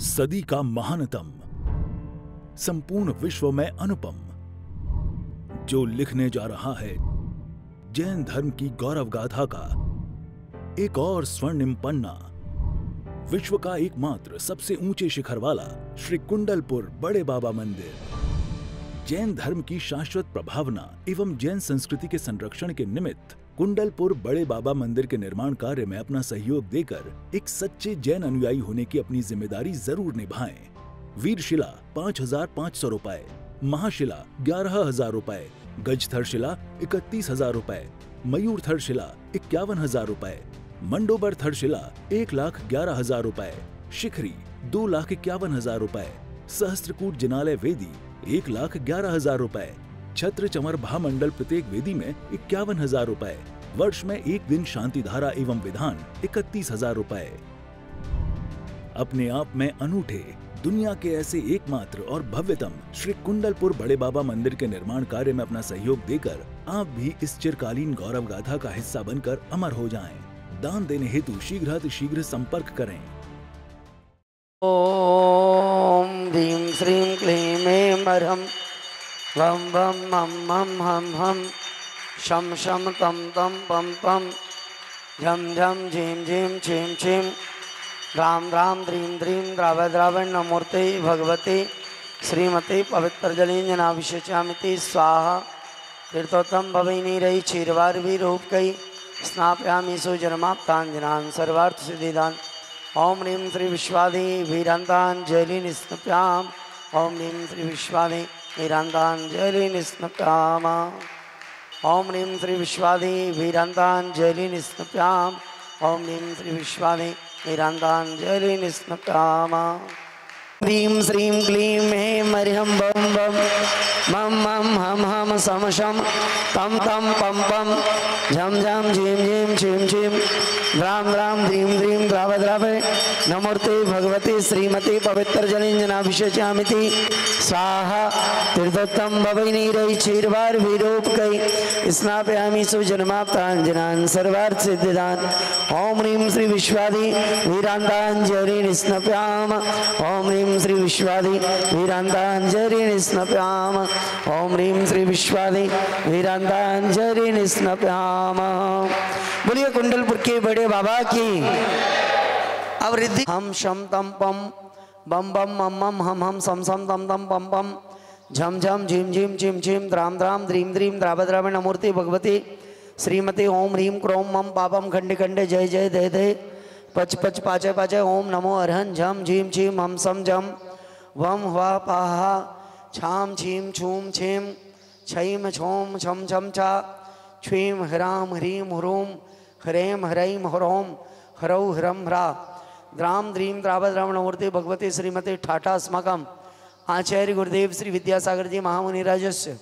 सदी का महानतम संपूर्ण विश्व में अनुपम। जो लिखने जा रहा है। जैन धर्म की गौरव गाथा का एक और स्वर्णिम पन्ना। विश्व का एकमात्र सबसे ऊँचे शिखर वाला श्री कुंडलपुर बड़े बाबा मंदिर। जैन धर्म की शाश्वत प्रभावना एवं जैन संस्कृति के संरक्षण के निमित्त कुंडलपुर बड़े बाबा मंदिर के निर्माण कार्य में अपना सहयोग देकर एक सच्चे जैन अनुयायी होने की अपनी ज़िम्मेदारी ज़रूर निभाएँ। वीरशिला, पाँच हज़ार पाँच सौ रूपए। महाशिला, ग्यारह हज़ार रूपए गजथर शिला इकतीस हज़ार रूपए मयूर थर शिला इक्यावन हज़ार रूपए मंडोबर थर शिला एक लाख ग्यारह हज़ार रूपए शिखरी, दो लाख इक्यावन हज़ार रूपए सहस्त्रकूट जिनालय वेदी, एक लाख ग्यारह हज़ार रूपए छत्र चमर भामंडल प्रत्येक वेदी में इक्यावन हज़ार रूपए वर्ष में एक दिन शांति धारा एवं विधान इकतीस हज़ार रूपए अपने आप में अनूठे दुनिया के ऐसे एकमात्र और भव्यतम श्री कुंडलपुर बड़े बाबा मंदिर के निर्माण कार्य में अपना सहयोग देकर आप भी इस चिरकालीन गौरव गाथा का हिस्सा बनकर अमर हो जाएँ। दान देने हेतु शीघ्र शीघ्र संपर्क करें ॐ ह्रीं श्रीं क्लीं ऐं मरहं, वं वं मं मं हं हं, शं शं तं तं पं पं, झं झं झीं झीं छीं छीं रां रां द्रीं द्रीं द्राव द्रावण्यमूर्ते भगवते। श्रीमते पवित्रजलीञ्जनाभिषेचामिति स्वाहा। तीर्थोत्तम भवैनीरैः क्षीरवार्वीरूपकै स्नापयामि सुजन्माप्ताञ्जनान् सर्वार्थसिद्धिदान्। ओम ह्रीं श्री विश्वादि वीरान्ताञ्जलि निस्नप्याम्। ॐ ह्रीं श्री विश्वादि वीरान्ताञ्जलि निस्नप्याम। ओम ह्रीं श्री विश्वादि वीरान्ताञ्जलि निस्नप्याम्। ओम ह्रीं श्री विश्वादि वीरान्ताञ्जलि निस्नप्याम ह्रीं श्रीं क्लीं ऐं मरिहं बं बं मं मं हं हं सं शं तं तं पं पं झं झं झीं झीं छीं छीं द्रां द्रां ह्रीं ह्रीं द्राव द्राव, नमूर्ते भगवते श्रीमते पवित्रजलिञ्जनाभिषेचामिति स्वाहा, तीर्थोत्तम भवैनीरै क्षीरवार्भिरूपकै स्नापयामि सुजन्माप्ताञ्जनान् सर्वार्थसिद्धिदान्। ॐ ह्रीं श्री विश्वादि वीरान्ताञ्जलि निस्नप्याम ॐ ह्रीं श्री विश्वादि वीरान्ताञ्जलि निस्नप्याम। ॐ ह्रीं श्री विश्वादि वीरान्ताञ्जलि निस्नप्याम। बोलिए, कुंडलपुर के बड़े बाबा की अब रिद्धि हम शम तम पम बम बम मम मम हम हम सम सम तम तम पम पम झम झम झीम झीम छिम छिम द्राम द्राम द्रीम द्रीम द्राव द्रावण मूर्ति भगवती। श्रीमती ओम ह्रीम क्रोम मम पापम खंडे खंडे, जय जय, दे दे। पच पच पाचे पाचे ओम नमो अरहन झम झीम छीम हम सम झम वम हवा पाहा छाम छीम छूम छीम छैम छोम छम छम छा छ्वीम ह्राम ह्रीम ह्रूम ह्रेम ह्रैम ह्रोम ह्रौ ह्रम ह्रा द्राम द्रीम द्राव द्रावणमूर्ति भगवती श्रीमती ठाठा स्मकम आचार्य गुरुदेव श्री विद्यासागर जी महामुनिराजस्य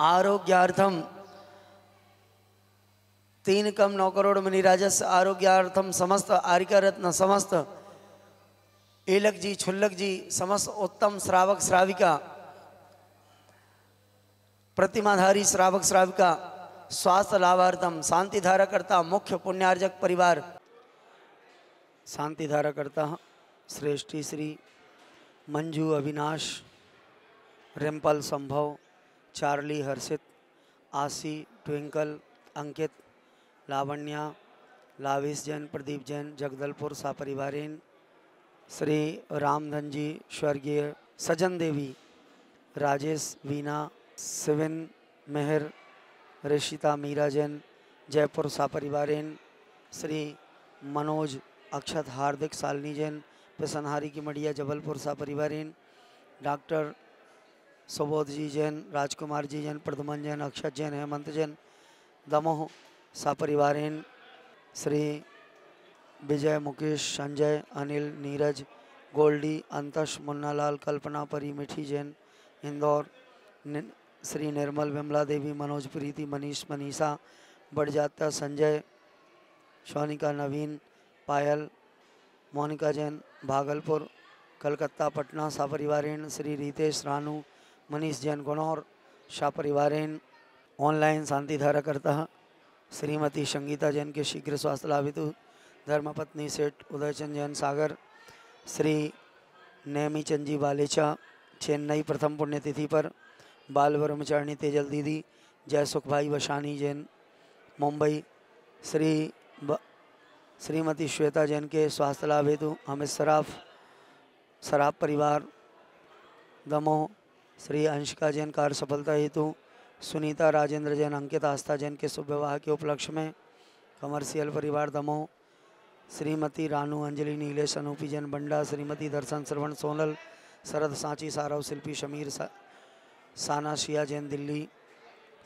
आरोग्यार्थम तीन कम नौ करोड़ मुनिराजस्य आरोग्यार्थम समस्त आरिका रत्न समस्त। एलक जी, छुल्लक जी, समस्त उत्तम श्रावक श्राविका, प्रतिमाधारी श्रावक श्राविका, स्वास्थ्य लाभार्थम शांति धारा करता मुख्य पुण्यार्जक परिवार। शांति धारा करता श्रेष्ठी Shri Manju Avinash Rimpal Sambhav, Charlie Harshit, Aashi Twinkle, Ankit Lavanya Lavish Jain, Pradeep Jain, Jagdalpur सापरिवारेन, Shri Ramdhan ji, स्वर्गीय सजन देवी, राजेश वीना सिविन मेहर ऋषिता मीरा जैन, जयपुर सापरिवारेन, श्री मनोज अक्षत हार्दिक सालनी जैन पिसनहारी की मडिया, जबलपुर सापरिवारेन, डॉक्टर सुबोध जी जैन, राजकुमार जी जैन प्रदमन जैन, अक्षत जैन, हेमंत जैन, दमोह सापरिवारेन श्री विजय, मुकेश, संजय, अनिल, नीरज, गोल्डी, अंतश, मुन्नालाल, कल्पना, परी, मिठी जैन, इंदौर, नि- श्री निर्मल, विमला देवी, मनोज, प्रीति, मनीष, मनीषा बड़जात्या संजय, शोनिका, नवीन, पायल, मोनिका जैन, भागलपुर, कलकत्ता, पटना सापरिवारेण श्री रितेश, रानू, मनीष जैन, गुणौर शापरिवारेण ऑनलाइन शांति धाराकर्ता श्रीमती संगीता जैन के शीघ्र स्वास्थ्य लाभितु धर्मपत्नी सेठ उदयचंद जैन सागर, श्री नेमी चंद जी बालेचा, चेन्नई प्रथम पुण्यतिथि पर, बाल ब्रह्मचारिणी तेजल दीदी, जय सुख भाई वशानी जैन, मुंबई, श्री श्रीमती श्वेता जैन के स्वास्थ्य लाभ हेतु अमित सराफ सराफ परिवार दमोह श्री अंशिका जैन कार्य सफलता हेतु सुनीता राजेंद्र जैन अंकित आस्था जैन के शुभ विवाह के उपलक्ष्य में कमर्शियल परिवार दमोह श्रीमती रानू अंजलि नीलेश अनूपी जैन बंडा श्रीमती दर्शन श्रवण सोनल शरद सांची सारव शिल्पी शमीर सा, साना शिया जैन दिल्ली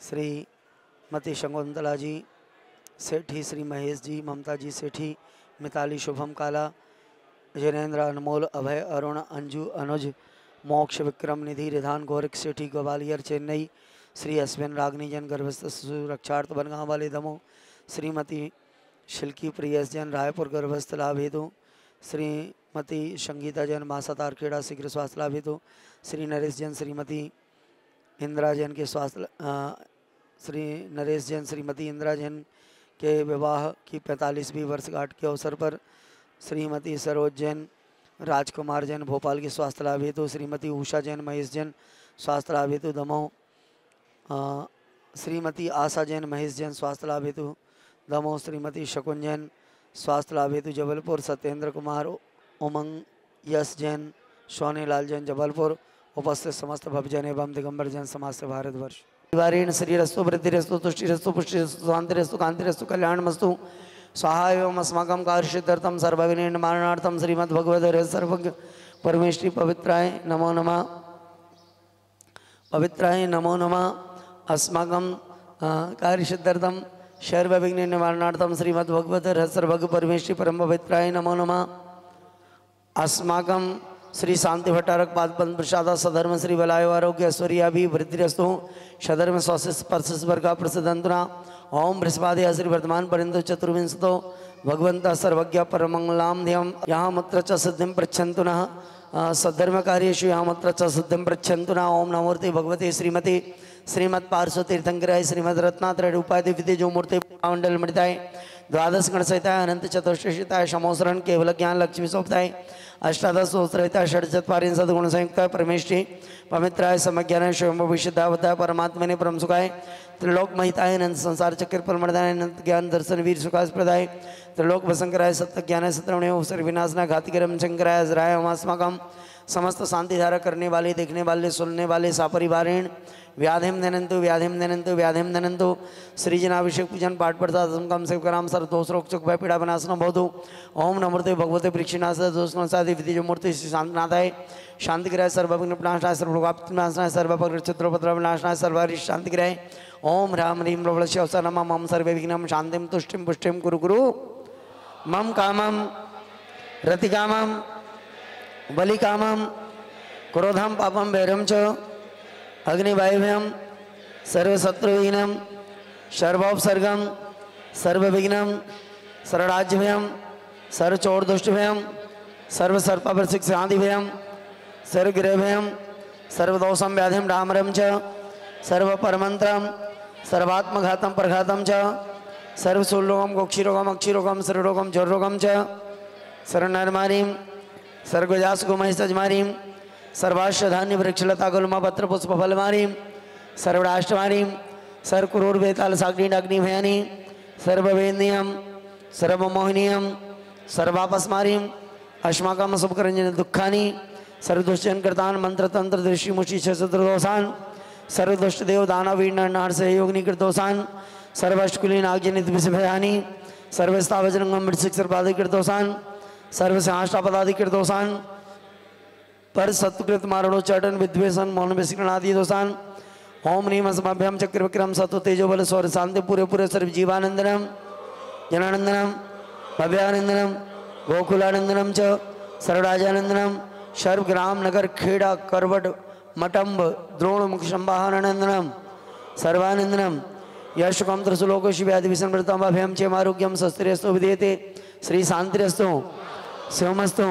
श्रीमती शकुंतला जी सेठी श्री महेश जी ममता जी सेठी मिताली शुभम काला जैनेन्द्र अनमोल अभय अरुण अंजू अनुज मोक्ष विक्रम निधि रिधान गौरिक सेठी ग्वालियर चेन्नई श्री अश्विन रागनी जैन गर्भस्थ शिशु रक्षार्थ बनगांव वाले दमो। श्रीमती शिल्की प्रियस जैन रायपुर गर्भस्थ लाभ हेतु श्रीमती संगीता जैन मासा तारखेड़ा शीघ्र स्वास्थ्य लाभ हेतु श्री नरेश जैन श्रीमती इंदिरा जैन के स्वास्थ्य श्री नरेश जैन श्रीमती इंदिरा जैन के विवाह की पैंतालीसवीं वर्षगांठ के अवसर पर श्रीमती सरोज जैन, राजकुमार जैन, भोपाल के स्वास्थ्य लाभ हेतु श्रीमती उषा जैन, महेश जैन, स्वास्थ्य लाभ हेतु दमोह श्रीमती आशा जैन महेश जैन स्वास्थ्य लाभ हेतु दमोह श्रीमती शकुन जैन स्वास्थ्य लाभ हेतु जबलपुर। सत्येंद्र कुमार उमंग यश जैन, सोनी लाल जैन, जबलपुर। उपस्थित समस्त भवजन एवं दिगंबर जैन समाज से भारतवर्ष। परिवारेण श्रीरस्तु वृद्धिरस्तु तुष्टिरस्तु पुष्टिरस्तु शांतिरस्तु कांतिरस्तु कल्याणमस्तु। स्वाहा एवं अस्माकं कार्यसिद्ध्यर्थं सर्वविघ्न निवारणार्थं श्रीमद्भगवद् सर्वज्ञ परमेश्वरी पवित्राय नमो नमः। पवित्राय नमो नमः। अस्माकं अ, कार्यसिद्ध्यर्थं सर्वविघ्न निवारणार्थं श्रीमद्भगवद् सर्वज्ञ परमेश्वरी परम पवित्राय नमो नमः। अस्माकं श्री शांति भट्टारक पाद प्रसाद सधर्म श्री बलाय आरोग्य ऐश्वर्याभि वृद्धिरस्तु। सधर्म स्वास्थ्य स्पर्श वर्ग प्रसिद्धंतुना ओम बृहस्पति श्री वर्तमान परिंद चतुर्विंशतो। भगवंत सर्वज्ञ परमंगलाम ध्यम यहाँ मत्र च सिद्धिं पृच्छन्तु नः सद्धर्म कार्येषु यहाँ मत्र च सिद्धिं पृच्छन्तु नः ओम नमोर्ते भगवते श्रीमती। श्रीमत् पार्श्व तीर्थंकराय श्रीमद रत्नात्रय उपाधि दिव्य जो मूर्ति मंडल मृताय द्वादश गण सहिताय अनंत चतुष्टशिताय समोसरण केवल ज्ञान लक्ष्मी सोपताय अष्टादश सोस्त्रहिताय षडचत्वारिंश सद्गुण संयुक्ताय परमेष्ठी, पवित्राय समज्ञानाय स्वयं भविष्यदावताय परमात्मने परम सुखाय त्रिलोक महिताय अनंत संसार चक्र परमदाय अनंत ज्ञान दर्शन वीर सुखास प्रदाय त्रिलोक वसंकराय सत्य ज्ञान सत्रवणे सर विनाशना घातिकरम शंकराय अजराय समस्त शांति धारा करने वाले देखने वाले सुनने वाले सापरिवारेण व्याधिम दनंतु व्याधिम दनंतु व्याधिम दनंतु श्रीजनाभिषेक पूजन, पाठ प्रसाद कम से कराम सर दोष रोग चुख भय पीड़ा विनाशनम भवतु ओम नमृते भगवते परीक्षिनाथ दोषनाथादि विधि जो मूर्ति, श्री शांतिनाथाय शांति ग्रह सर्वभग्न विनाशनाय सर्वभोगाप्तिनाशनाय सर्वहरि शांति ग्रह। ओम राम ह्रीम प्रबलस्य अवसर नम, मम सर्वे विघ्नम शांतिम तुष्टिम पुष्टिम कुरु कुरु। मम कामम रतिकामम बलिकामम क्रोधम पापम भैरम च। अग्निवायुभ्यम सर्वशत्रुहीनम सर्वोपसर्गम सर्वविघ्नम सर्वराज्यभयम सर्वचोरदुष्टभयम सर्वसर्पवृशिक्षादिभयम सर्वगृहभयम सर्वदोषम व्याधिम डामरम च सर्वपरमंत्रम सर्वात्मघातम प्रघातम च गोक्षिरोगम अक्षिरोगम सर्वरोगम ज्वररोगम च सर्वनरमारीम सर्वाश्वधान्य वृक्षलता गुलमा पत्र पुष्प फलमारीम सर्वराष्ट्रमारीम सर्वकुरूर्वेताल साग्निडाग्निभयानी सर्ववेदनीयम सर्वमोहनीयम सर्वापस्मारीम अस्माकम शुभकरंजन दुखानी सर्वदुष्टन कृतान मंत्र तंत्र दृष्टि मुषि शत्रुदोषान सर्वदुष्ट देव दानव नार सहयोगनी कृतोषान सर्वष्कुली नागजनित विषभयानी सर्वस्तावजरंगम मृषिक सर्वाधिक कृतोषान सर्वसहाष्टापदाधिक कृतोषान पर सत्कृत मारणो चटन विद्वेषण मौन विष्करणादि दोषान ओम नीम समाभ्याम चक्र विक्रम सत्व तेजो बल स्वर शांति पूरे पूरे सर्व जीवानंदनम, जनानंदनम, भव्यानंदनम, गोकुलानंदनम च सर्वराजानंदनम सर्व ग्राम नगर खेड़ा करवट मटम्ब द्रोणमुख संवाहननंदनम सर्वानंदनम यशकम त्रिशुलोक शिव्यादिविसंवृतमभ्यम चेमारोग्यम स्वस्त्रियस्तु विधेयते, श्री शांतिरस्तु शिवमस्तु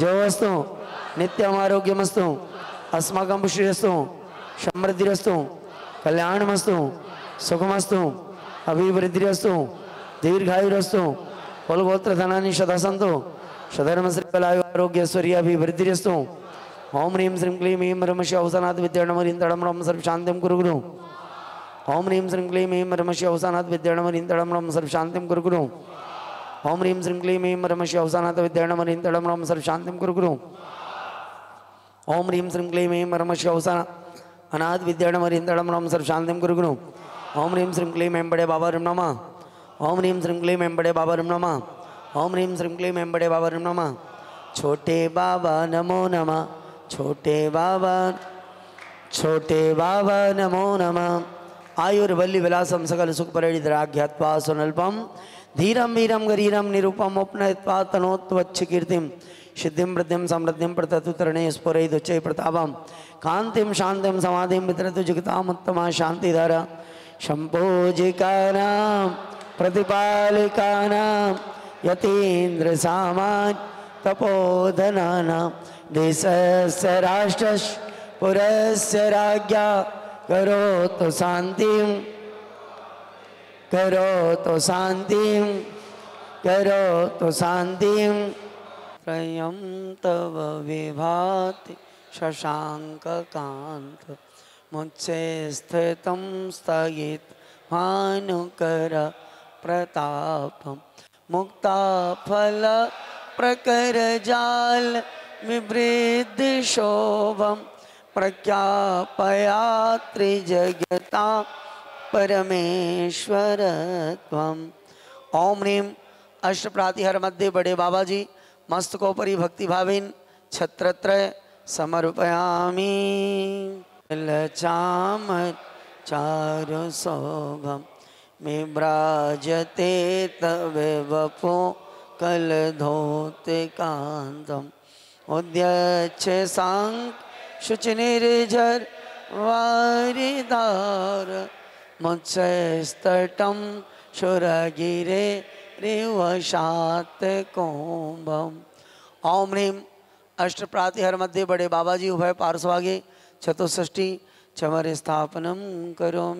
जयवस्तु नित्यम आरोग्यमस्तु अस्माकं पुष्टिरस्तु समृद्धिरस्तु कल्याणमस्तु सुखमस्तु अभिवृद्धिरस्तु दीर्घायुरस्तु कुलगोत्र धनानि सदसंतु सधर्म श्रीकलायु आरोग्यश्वर्य अभिवृद्धिरस्तु ओम ह्रीं श्रीं क्लीं ह्रीं रमश अवसानाथ विद्याणमरीं रम सर्व शांतिम गुरु गुरु ओम ह्रीं श्रीं क्लीं ह्रीं रमश अवसानाथ विद्याणमरीं रम सर्व शांतिम गुरु गुरु ओम ह्रीं श्रीं क्लीं ह्रीं रमश अवसानाथ विद्याणमरीं रम सर्व शांतिम गुरु गुरु ओम ह्रीं श्रीं क्लीं रमश अवसान अनाथ विद्याणमरीं रम सर्व शांतिम गुरु गुरु ओम ह्रीं श्रीं क्लीं ह्रीं बड़े बाबा रम नमः। ओम ह्रीं श्रीं क्लीं ह्रीं बड़े बाबा रम नमः। ओम ह्रीं श्रीं क्लीं ह्रीं बड़े बाबा रम नमः। छोटे बाबा नमो नमः। छोटे बाबा छोटे बाबा नमो नमः। आयुर्वल्ली विलासम सकल सुख परिद्राघ्यत्वा धीरम वीरम गरीरम निरूपम उपनयत्वा तनोत्वच्छ कीर्तिम सिद्धिं वृद्धिं, समृद्धिं प्रततु तरणे स्फुरैदुच्चै प्रतापं कान्तिं, शान्तिं, समाधिं वितरतु जगतामुत्तमा शान्तिधारा। शम्भोजिकानां, प्रतिपालिकानां, यतीन्द्रसामान्, तपोधनानां, देशस्य राष्ट्रस्य पुरस्य राज्ञा, करोतु शान्तिं। करोतु शान्तिं। करोतु शान्तिं। त्रयं तव विभाति शशाङ्ककान्त। मुच्चे स्थितं स्थगित भानुकर प्रतापं। मुक्ताफल प्रकरजाल विवृद्धिशोभं प्रख्यापयात्रिजगता परमेश्वर त्वम् ओम ह्रीं। अष्टप्रातिहर मध्य बड़े बाबा जी मस्तकोपरि भक्ति भावीन छत्रत्रय समर्पयामि। लचाम चारु शोभम में व्राजते तवे वपो कल धोते कांतम उद्यच्छ सांग शुच निर्झर वारिदार मुत्सै स्तटं शुरगिरे रेवशात कुंभम। ओम ह्रीं। अष्टप्रातिहर मध्ये बड़े बाबा जी, उभय पार्श्वागे चतुष्टी चमर स्थापनम करो